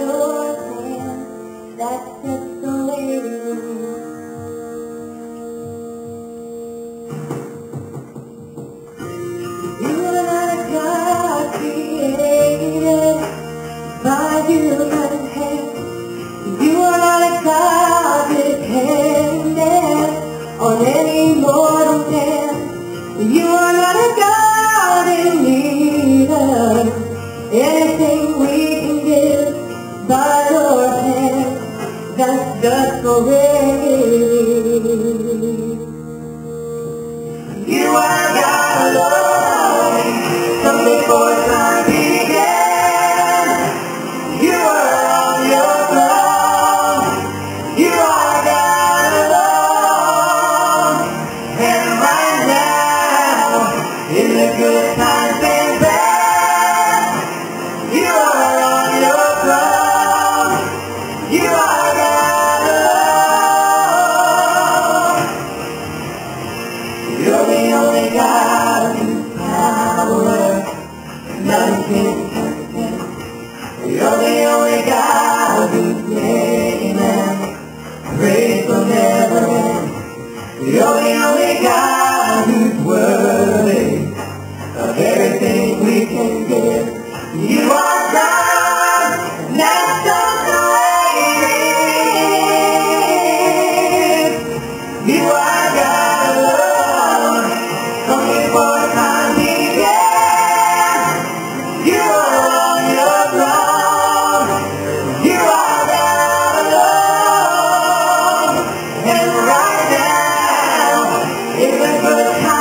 You created by human. You are not a God dependent on any mortal man. You are not a God in need of anything we hand. God whose power none can. You're the only God whose name and praise will never end. You're the only God river high.